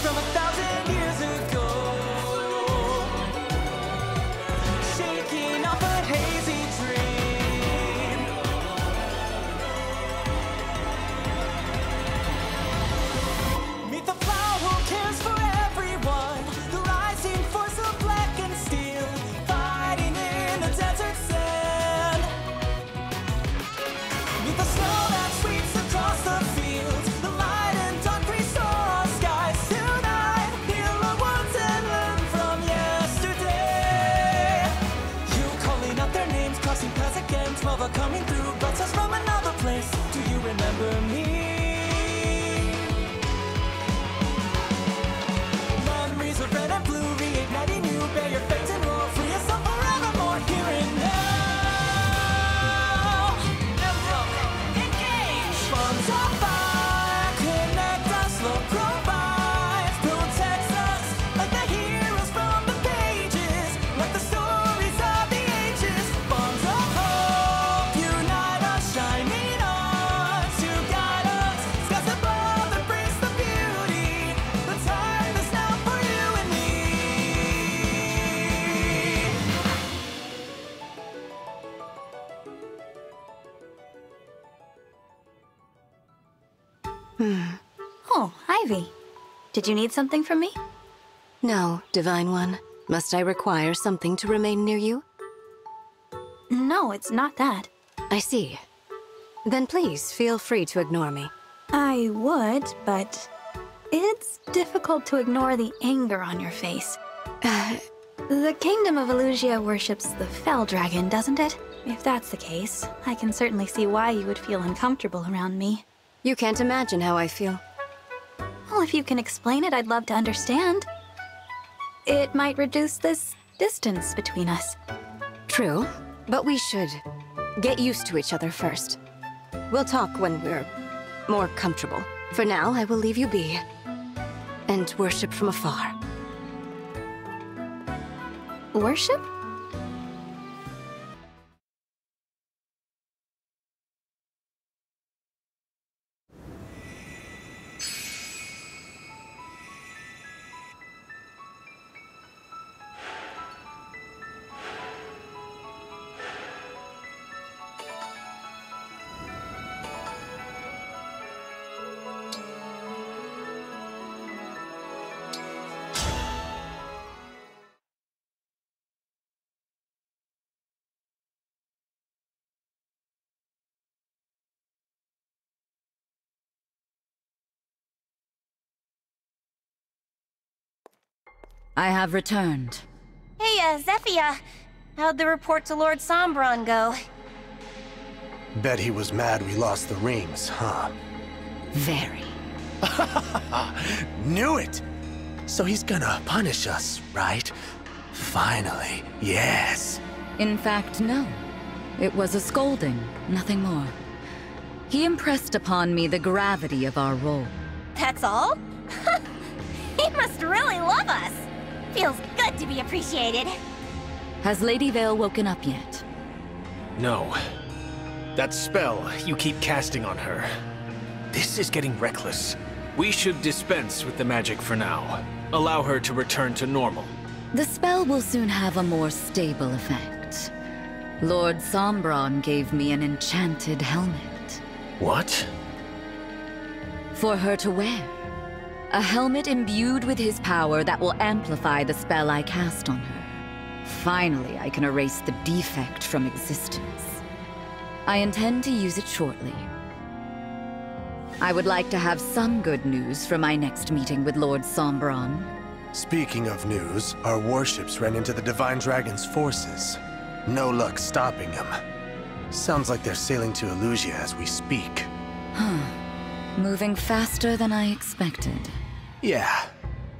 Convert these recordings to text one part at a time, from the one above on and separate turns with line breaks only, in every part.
stars
Oh, Ivy. Did you need something from me?
No, Divine One. Must I require something to remain near you?
No, it's not that.
I see. Then please feel free to ignore me.
I would, but it's difficult to ignore the anger on your face. the Kingdom of Elusia worships the Fell Dragon, doesn't it? If that's the case, I can certainly see why you would feel uncomfortable around me.
You can't imagine how I feel.
Well, if you can explain it, I'd love to understand. It might reduce this distance between us.
True, but we should get used to each other first. We'll talk when we're more comfortable. For now, I will leave you be and worship from afar.
Worship?
I have returned.
Hey, uh, Zephia. How'd the report to Lord Sombron go?
Bet he was mad we lost the rings, huh?
Very.
Knew it! So he's gonna punish us, right? Finally, yes.
In fact, no. It was a scolding, nothing more. He impressed upon me the gravity of our role.
That's all? he must really love us. Feels good to be appreciated.
Has Lady Veyle woken up yet?
No. That spell you keep casting on her. This is getting reckless. We should dispense with the magic for now. Allow her to return to normal.
The spell will soon have a more stable effect. Lord Sombron gave me an enchanted helmet.
What?
For her to wear. A helmet imbued with his power that will amplify the spell I cast on her. Finally, I can erase the defect from existence. I intend to use it shortly. I would like to have some good news for my next meeting with Lord Sombron.
Speaking of news, our warships ran into the Divine Dragon's forces. No luck stopping them. Sounds like they're sailing to Elusia as we speak. Huh.
Moving faster than I expected.
Yeah,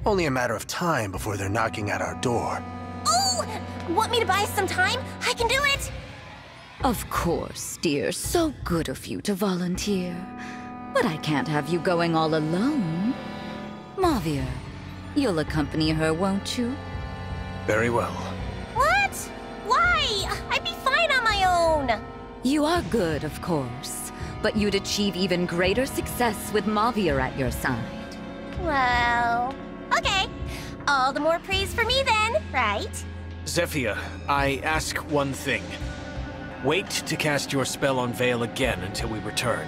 only a matter of time before they're knocking at our door.
Oh! Want me to buy some time? I can do it!
Of course, dear. So good of you to volunteer. But I can't have you going all alone. Mauvier, you'll accompany her, won't you?
Very well.
What? Why? I'd be fine on my own.
You are good, of course. But you'd achieve even greater success with Mauvier at your side.
Well, okay. all the more praise for me then, right?
Zephia, I ask one thing. Wait to cast your spell on Veyle again until we return.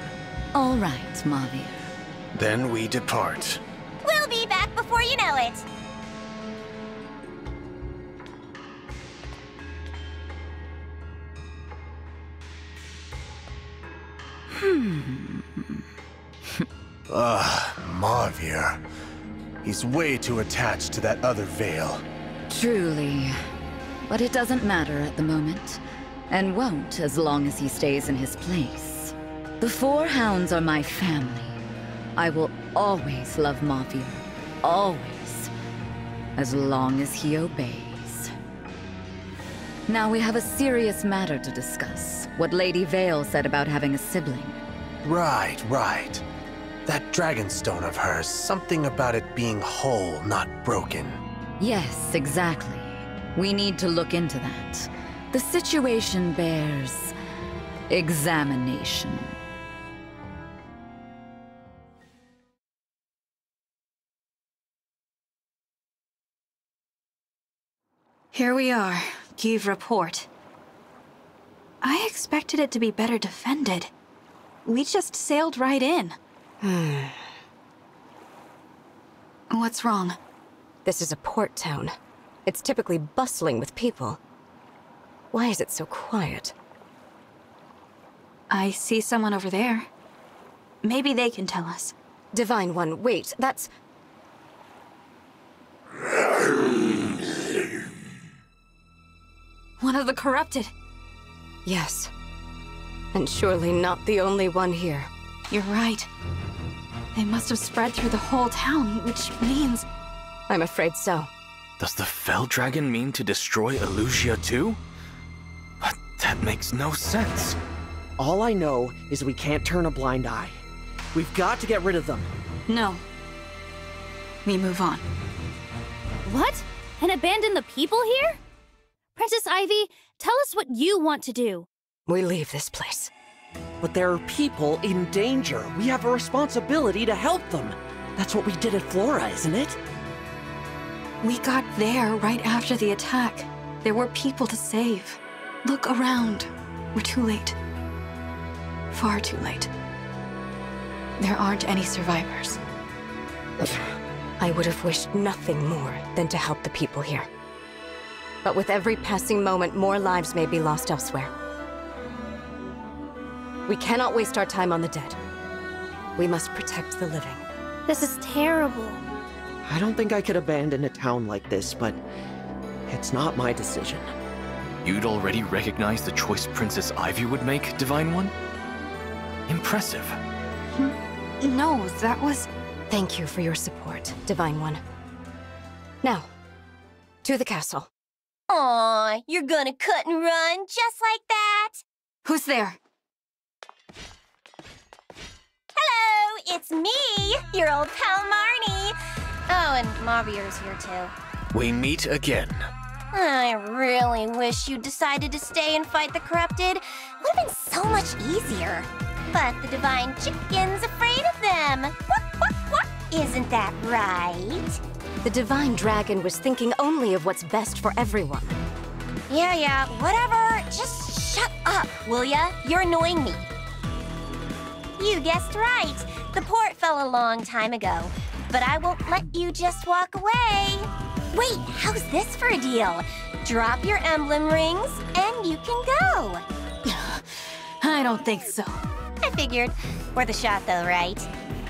All right, Mauvier.
Then we depart.
We'll be back before you know it. Hmm.
Ugh, Mauvier. He's way too attached to that other Veyle.
Truly. But it doesn't matter at the moment, and won't as long as he stays in his place. The Four Hounds are my family. I will always love Mauvier. Always. As long as he obeys. Now we have a serious matter to discuss. What Lady Veyle said about having a sibling.
Right, right. That dragonstone of hers, something about it being whole, not broken.
Yes, exactly. We need to look into that. The situation bears examination.
Here we are. Give report. I expected it to be better defended. We just sailed right in. What's wrong?
This is a port town. It's typically bustling with people. Why is it so quiet?
I see someone over there. Maybe they can tell us.
Divine One, wait, that's...
One of the corrupted.
Yes. And surely not the only one here.
You're right. They must have spread through the whole town, which means
I'm afraid so.
Does the Fell Dragon mean to destroy Elusia too? But that makes no sense.
All I know is we can't turn a blind eye. We've got to get rid of them.
no. We move on.
What? And abandon the people here? Princess Ivy, tell us what you want to do.
We leave this place.
But there are people in danger. We have a responsibility to help them. That's what we did at Flora, isn't it?
We got there right after the attack. There were people to save. Look around. We're too late. Far too late. There aren't any survivors.
I would have wished nothing more than to help the people here. But with every passing moment, more lives may be lost elsewhere. We cannot waste our time on the dead. We must protect the living.
This is terrible.
I don't think I could abandon a town like this, but it's not my decision.
You'd already recognize the choice Princess Ivy would make, Divine One? Impressive.
No, that was.
Thank you for your support, Divine One. Now, to the castle.
Aw, you're gonna cut and run just like that?
Who's there?
It's me, your old pal Marni. Oh, and Mauvier's here too.
We meet again.
I really wish you decided to stay and fight the corrupted. Would have been so much easier. But the divine chicken's afraid of them. Quack, quack, quack. Isn't that right?
The Divine Dragon was thinking only of what's best for everyone.
Yeah, yeah, whatever. Just shut up, will ya? You're annoying me. You guessed right. The port fell a long time ago. But I won't let you just walk away. Wait, how's this for a deal? Drop your emblem rings and you can go.
I don't think so.
I figured. Worth a shot though, right?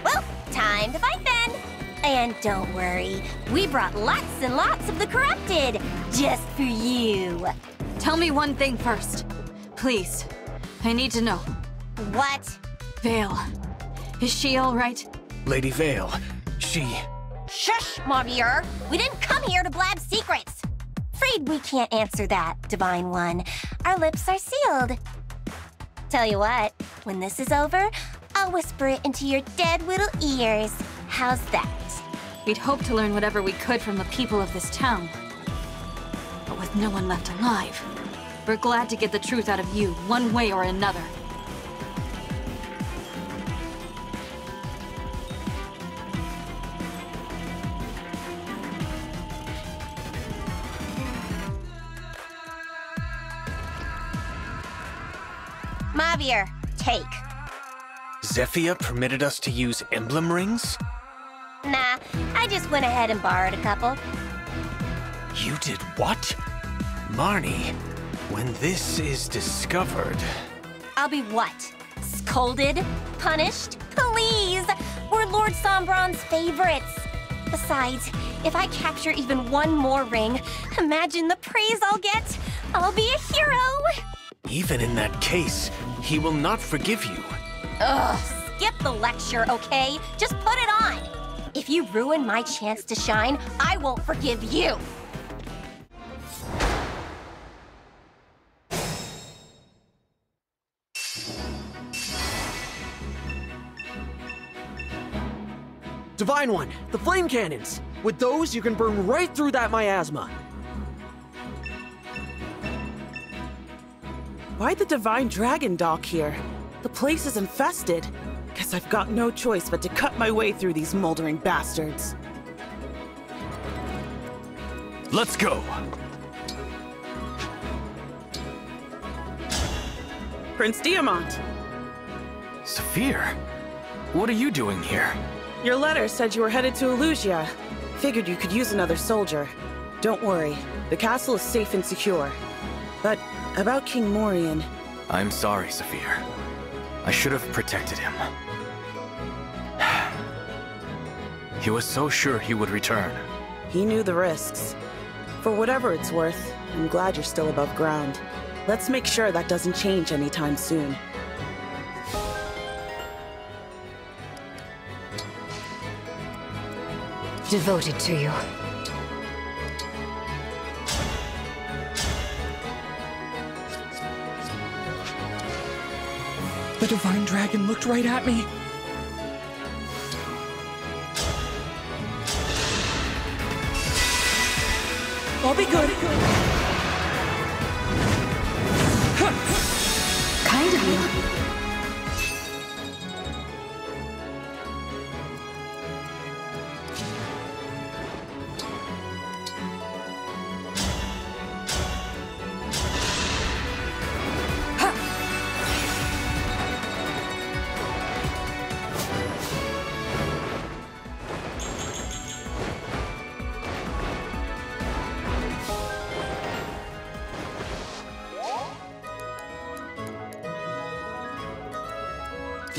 Well, time to fight then. And don't worry, we brought lots and lots of the corrupted just for you.
Tell me one thing first. Please. I need to know.
What?
Veyle. Is she alright?
Lady Veyle, she.
Shush, Mauvier. We didn't come here to blab secrets. Afraid we can't answer that, Divine One. Our lips are sealed. Tell you what, when this is over, I'll whisper it into your dead little ears. How's that?
We'd hoped to learn whatever we could from the people of this town. But with no one left alive, we're glad to get the truth out of you, one way or another.
Mauvier, take.
Zephia permitted us to use emblem rings?
Nah, I just went ahead and borrowed a couple.
You did what? Marni, when this is discovered...
I'll be what? Scolded? Punished? Please! We're Lord Sombron's favorites. Besides, if I capture even one more ring, imagine the praise I'll get. I'll be a hero!
Even in that case, he will not forgive you.
Ugh, skip the lecture, okay? Just put it on. If you ruin my chance to shine, I won't forgive you.
Divine One, the flame cannons! With those, you can burn right through that miasma.
Why the Divine Dragon dock here? The place is infested. Guess I've got no choice but to cut my way through these moldering bastards.
Let's go!
Prince Diamant,
Saphir, what are you doing here?
your letter said you were headed to Elusia. Figured you could use another soldier. Don't worry, the castle is safe and secure. But about King Morion,
I'm sorry, Saphir. I should have protected him. He was so sure he would return.
he knew the risks. For whatever it's worth, I'm glad you're still above ground. Let's make sure that doesn't change anytime soon.
Devoted to you.
Divine Dragon looked right at me. I'll be good.
Kind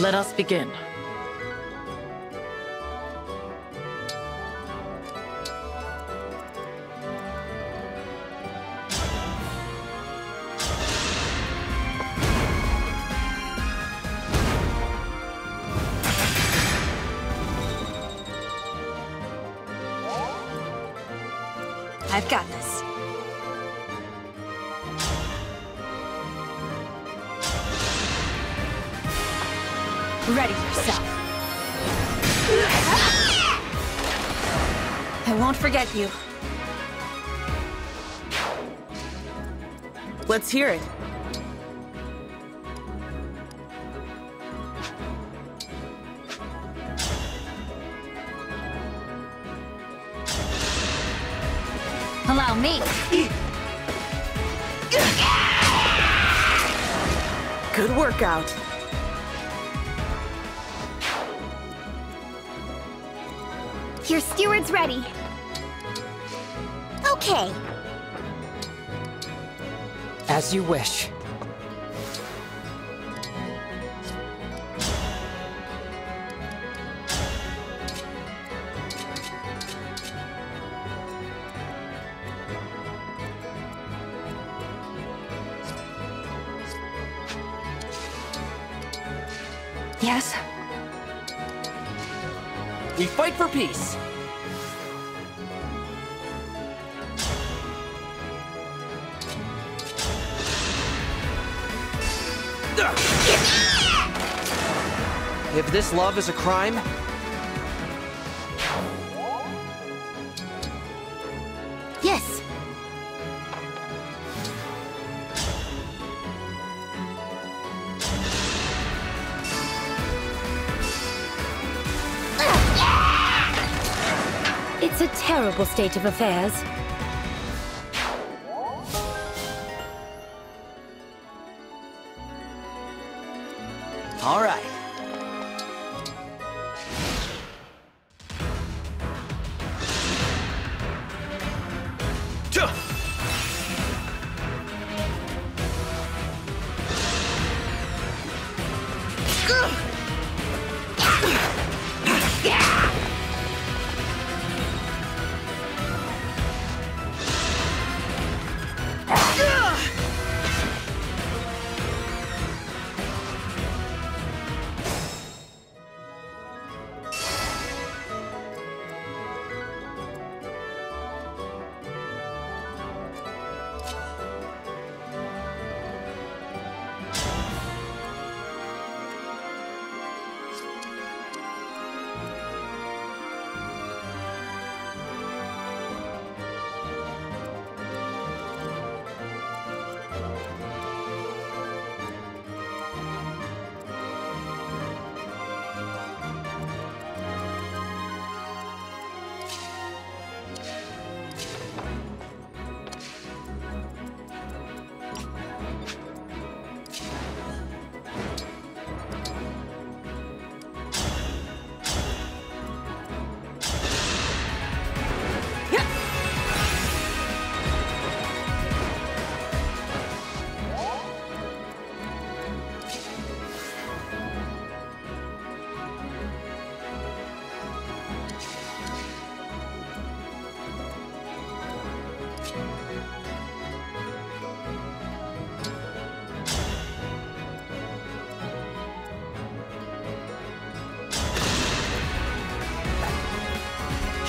Let us begin.
Hear it.
Allow me.
Good workout.
Your steward's ready.
Okay,
As you wish.
Yes?
We fight for peace. This love is a crime,
yes.
It's a terrible state of affairs.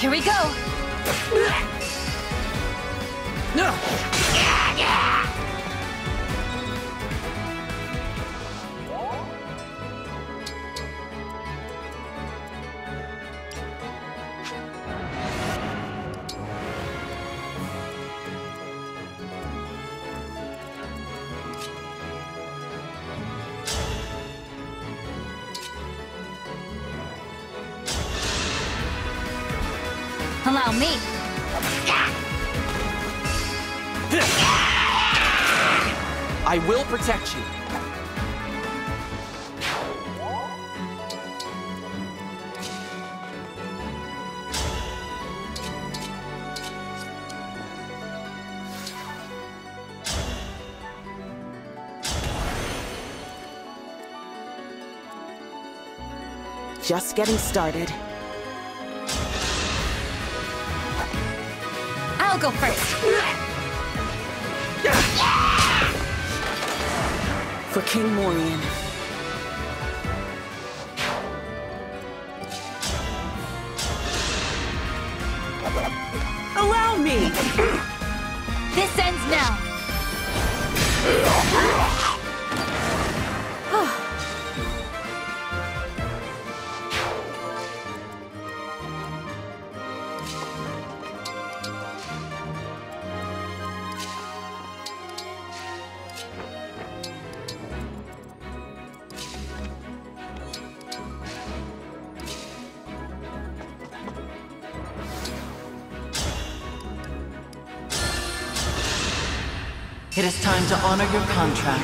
Here we go!
Just getting started.
I'll go first.
For King
Morion. Contract.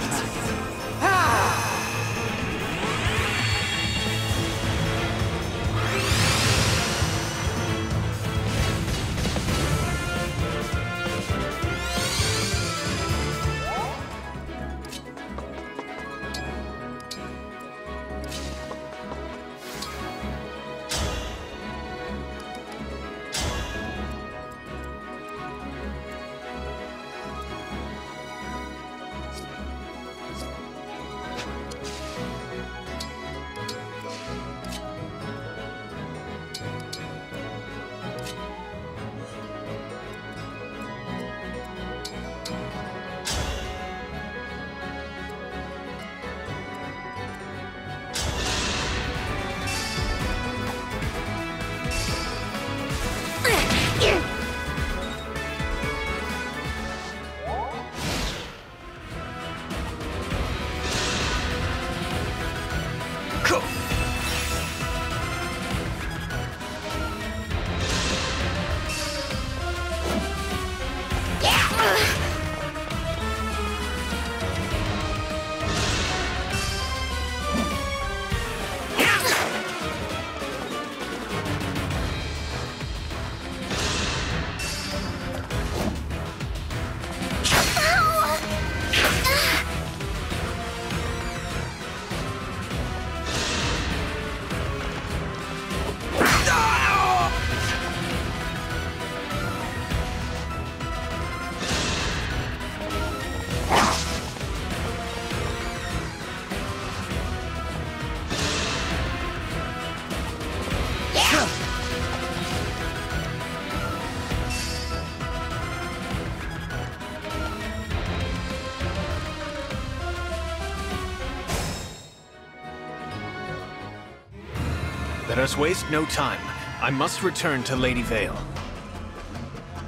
Let us waste no time. I must return to Lady Veyle.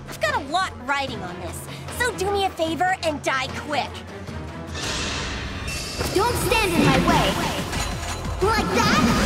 I've got a lot riding on this, so do me a favor and die quick.
Don't stand in my way. Like that?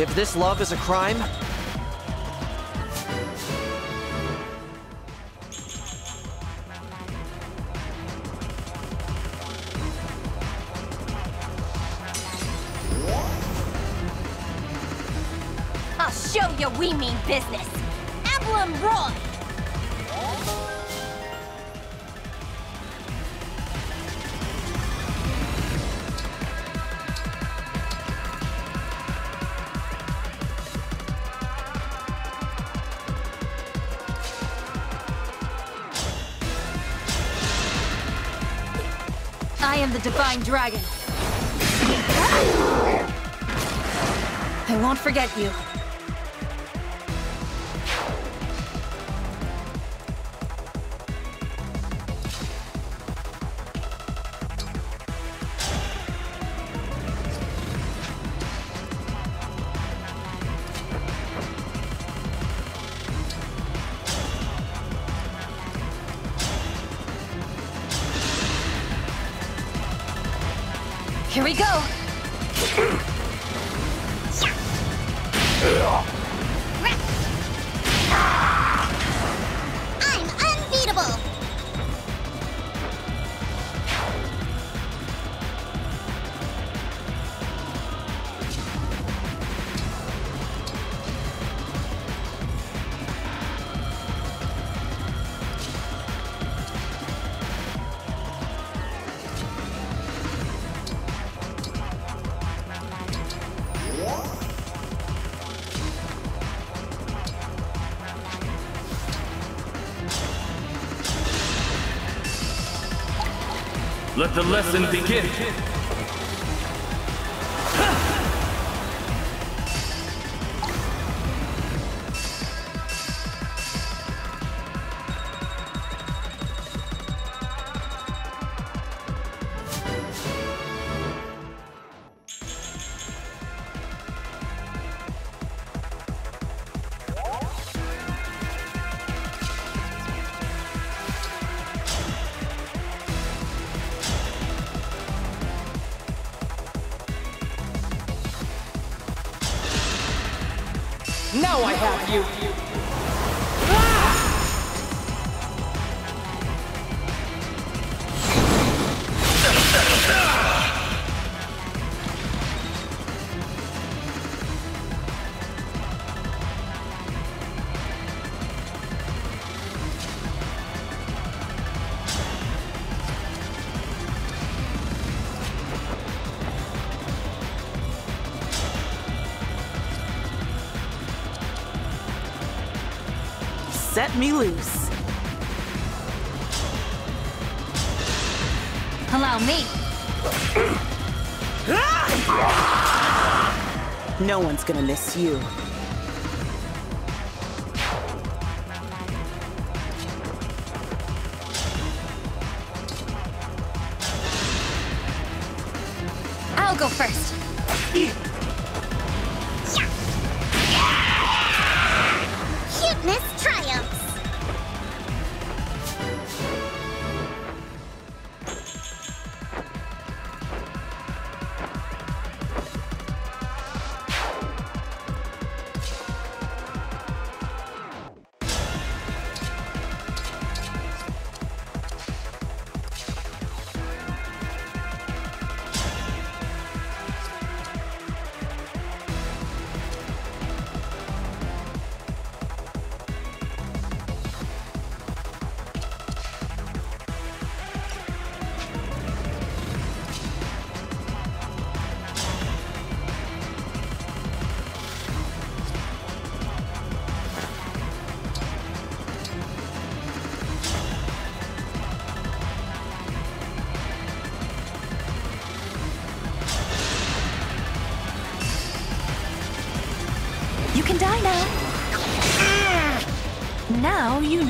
If this love is a crime,
business. Avalon Roy!
I am the Divine Dragon. I won't forget you. Here we go.
Lesson begin.
Now I have you.
Me loose.
Allow me.
No one's gonna miss you.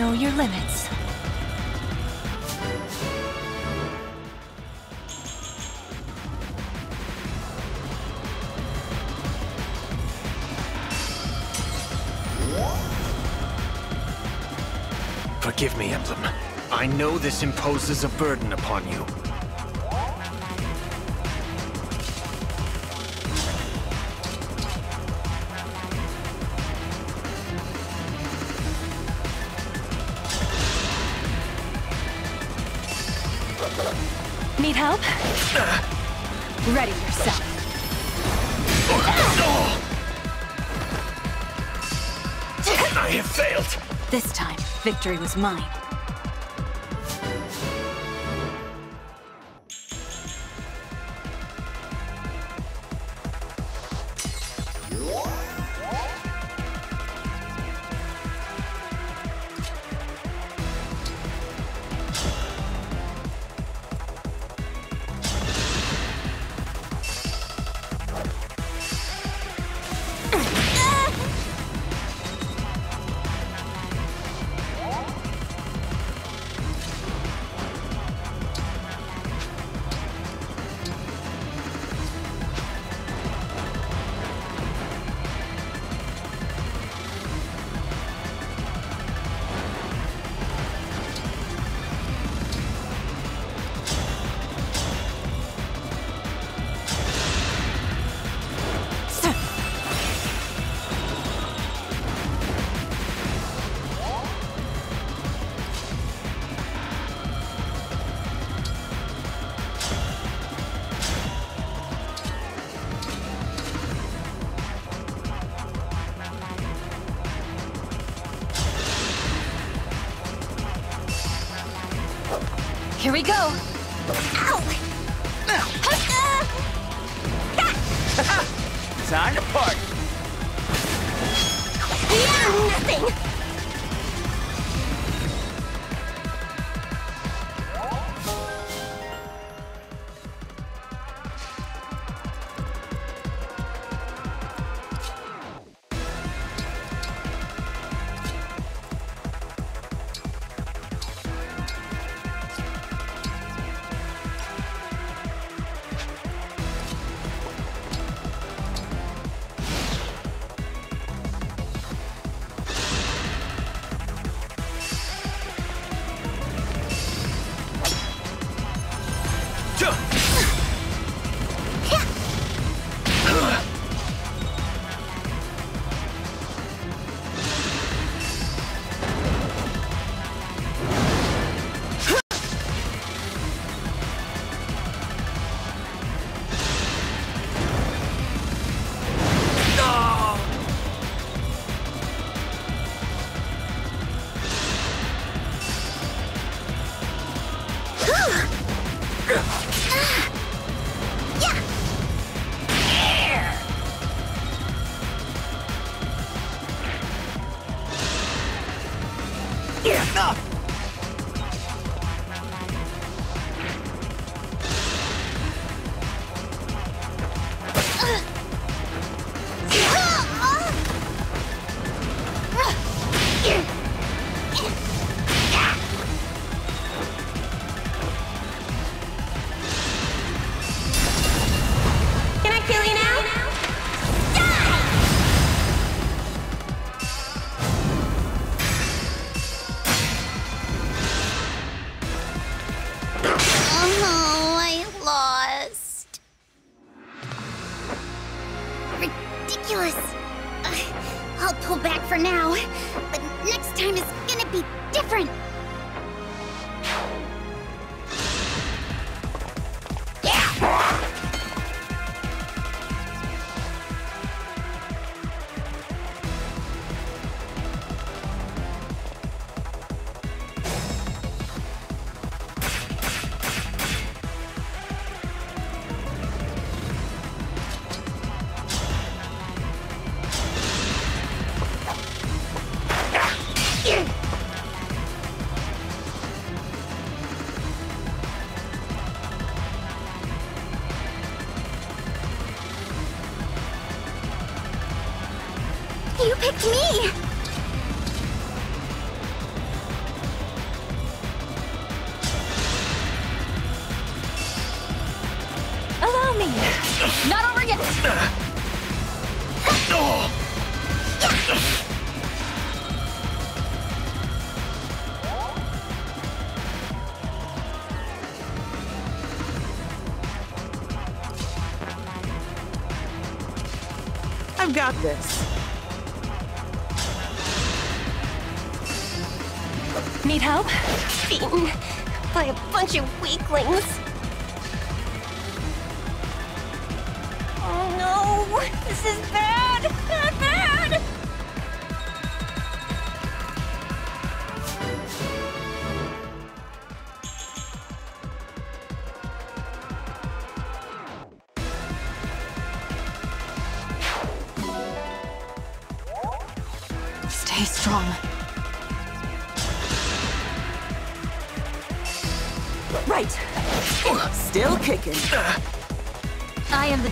Know your limits.
Forgive me, Emblem. I know this imposes a burden upon you.
Need help? Ready yourself.
I have failed!
This time, victory was mine. Here we go. Ow!
Time to party.
Yeah, nothing! Picked me!
Allow me! Not over yet!
I've got this.
Weaklings. Oh no! This is bad!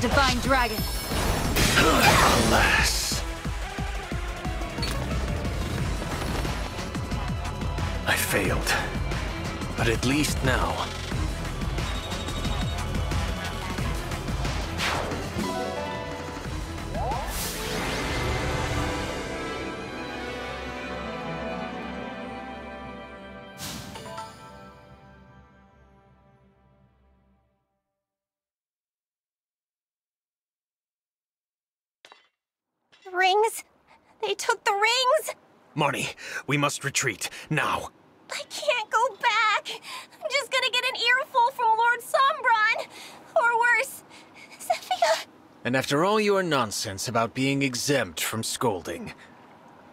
The Divine Dragon.
Alas. I failed. But at least now. 20. We must retreat, now.
I can't go back. I'm just gonna get an earful from Lord Sombron. Or worse, Zephia.
And after all your nonsense about being exempt from scolding.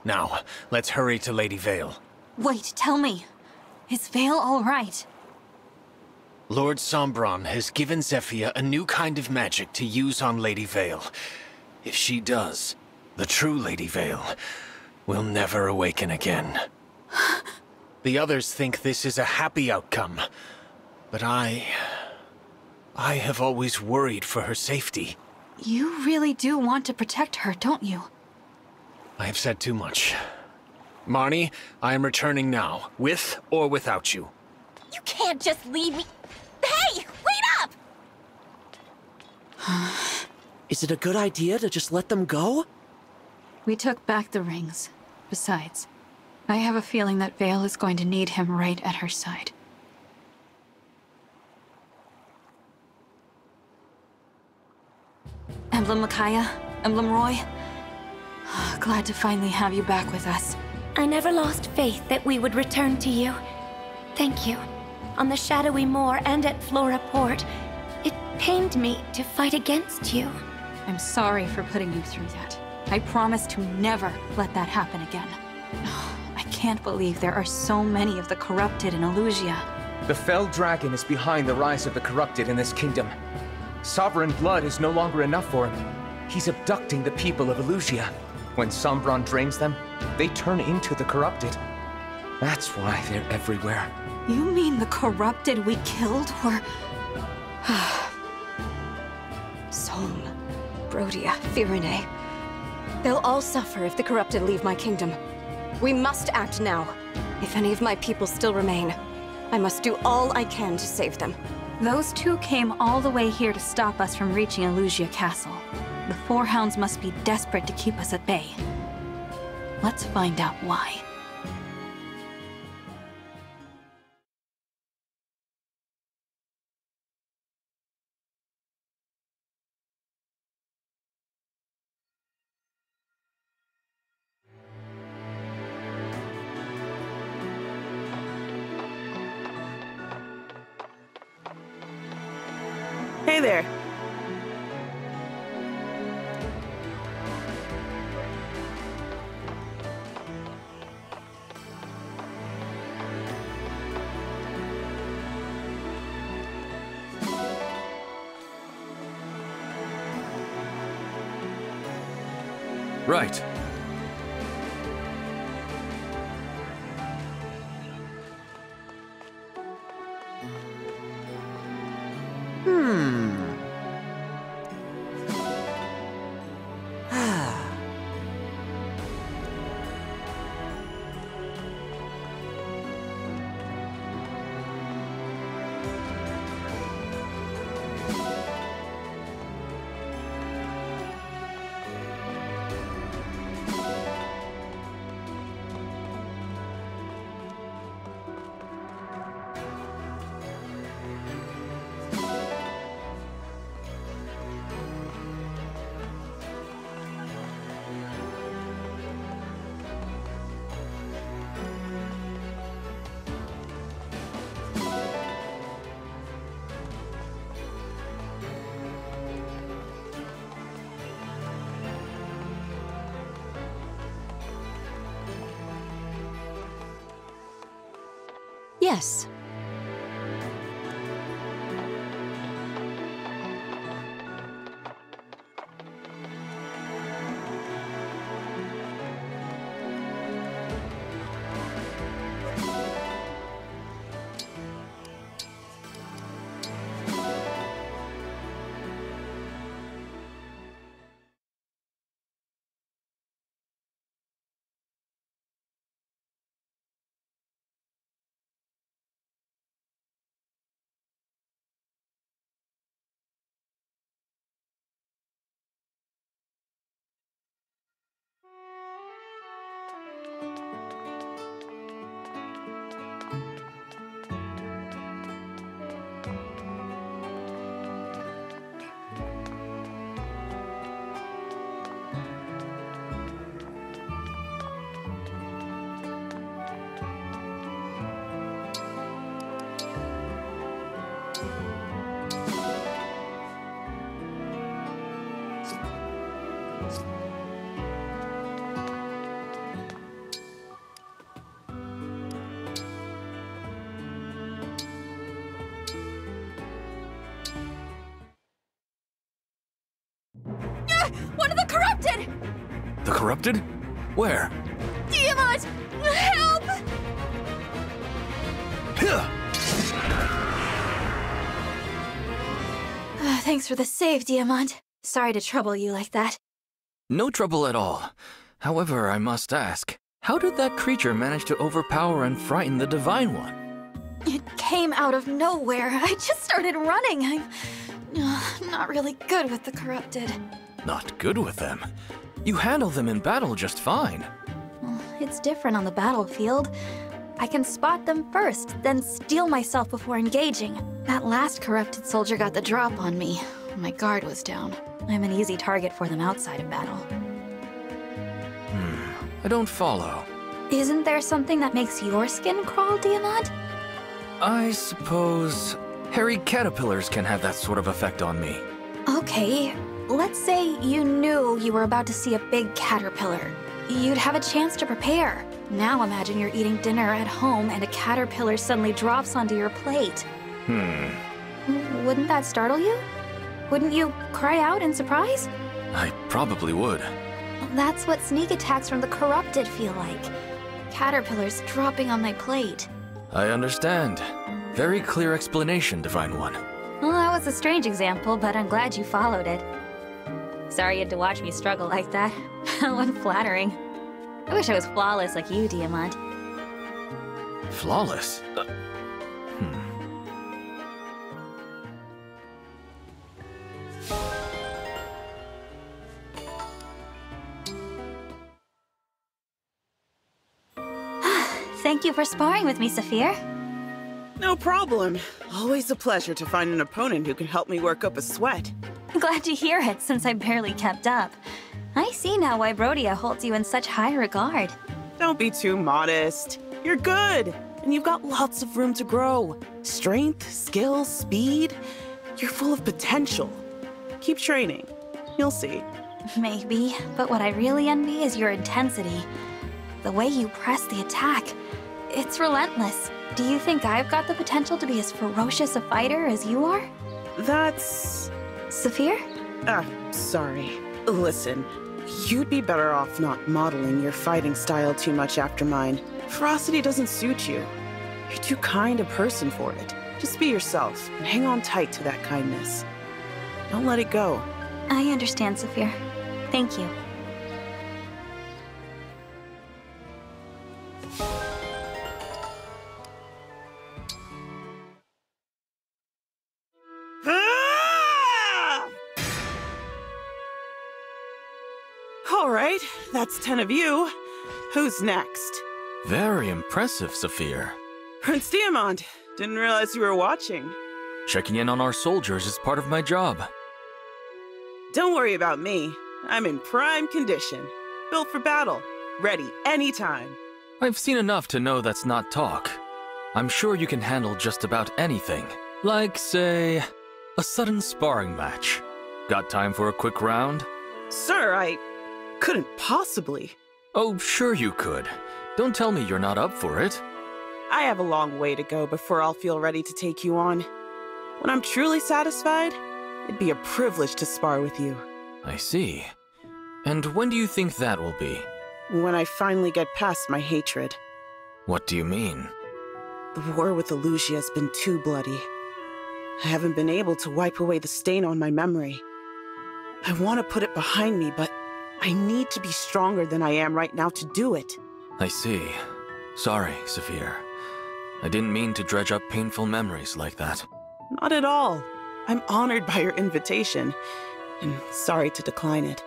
Now, let's hurry to Lady Veyle.
Wait, tell me. Is Veyle all right?
Lord Sombron has given Zephia a new kind of magic to use on Lady Veyle. If she does, the true Lady Veyle, will never awaken again. the others think this is a happy outcome, but I... I have always worried for her safety.
You really do want to protect her, don't you?
I have said too much. Marni, I am returning now, with or without you.
You can't just leave me. Hey, wait up!
Is it a good idea to just let them go?
We took back the rings. Besides, I have a feeling that Veyle is going to need him right at her side. Emblem Micaiah, Emblem Roy. Glad to finally have you back with us.
I never lost faith that we would return to you. Thank you. On the Shadowy Moor and at Flora Port, it pained me to fight against you.
I'm sorry for putting you through that. I promise to never let that happen again. I can't believe there are so many of the corrupted in Elusia.
The fell dragon is behind the rise of the corrupted in this kingdom. Sovereign blood is no longer enough for him. He's abducting the people of Elusia. When Sombron drains them, they turn into the corrupted. That's why they're everywhere.
You mean the corrupted we killed were...
Solm, Brodia, Firene. They'll all suffer if the corrupted leave my kingdom. We must act now. If any of my people still remain, I must do all I can to save them.
Those two came all the way here to stop us from reaching Elusia Castle. The Four Hounds must be desperate to keep us at bay. Let's find out why.
Yes.
The corrupted?
Where?
Diamant! Help!
Uh, thanks for the save, Diamant. Sorry to trouble you like that.
No trouble at all. However, I must ask, how did that creature manage to overpower and frighten the Divine One?
It came out of nowhere. I just started running. I'm uh, not really good with the corrupted.
Not good with them. You handle them in battle just fine.
It's different on the battlefield. I can spot them first, then steel myself before engaging. That last corrupted soldier got the drop on me. My guard was down. I'm an easy target for them outside of battle. Hmm.
I don't follow.
Isn't there something that makes your skin crawl, Diamant?
I suppose hairy caterpillars can have that sort of effect on me.
Okay, let's say you knew you were about to see a big caterpillar. You'd have a chance to prepare. Now imagine you're eating dinner at home and a caterpillar suddenly drops onto your plate.
Hmm.
Wouldn't that startle you? Wouldn't you cry out in surprise?
I probably would.
That's what sneak attacks from the corrupted feel like. Caterpillars dropping on my plate.
I understand. Very clear explanation, Divine One.
Well, that was a strange example, but I'm glad you followed it. Sorry you had to watch me struggle like that. How unflattering. I wish I was flawless like you, Diamant.
Flawless? Uh,
Thank you for sparring with me, Saphir.
No problem. Always a pleasure to find an opponent who can help me work up a sweat.
Glad to hear it, since I barely kept up. I see now why Brodia holds you in such high regard.
Don't be too modest. You're good, and you've got lots of room to grow. Strength, skill, speed. You're full of potential. Keep training. You'll see.
Maybe, but what I really envy is your intensity. The way you press the attack. It's relentless. Do you think I've got the potential to be as ferocious a fighter as you are?
That's.
Saphir?
Ah, sorry. Listen, you'd be better off not modeling your fighting style too much after mine. Ferocity doesn't suit you. You're too kind a person for it. Just be yourself and hang on tight to that kindness. Don't let it go.
I understand, Saphir. Thank you.
That's ten of you. Who's next?
very impressive, Saphir.
Prince Diamant. Didn't realize you were watching.
Checking in on our soldiers is part of my job.
Don't worry about me. I'm in prime condition. Built for battle. Ready anytime.
I've seen enough to know that's not talk. I'm sure you can handle just about anything. Like, say, a sudden sparring match. Got time for a quick round?
Sir, I couldn't possibly.
Oh, sure you could. Don't tell me you're not up for it.
I have a long way to go before I'll feel ready to take you on. When I'm truly satisfied, it'd be a privilege to spar with you.
I see. And when do you think that will be?
When I finally get past my hatred.
What do you mean?
The war with Elusia has been too bloody. I haven't been able to wipe away the stain on my memory. I want to put it behind me, but I need to be stronger than I am right now to do it.
I see. Sorry, Saphir. I didn't mean to dredge up painful memories like that.
Not at all. I'm honored by your invitation, and sorry to decline it.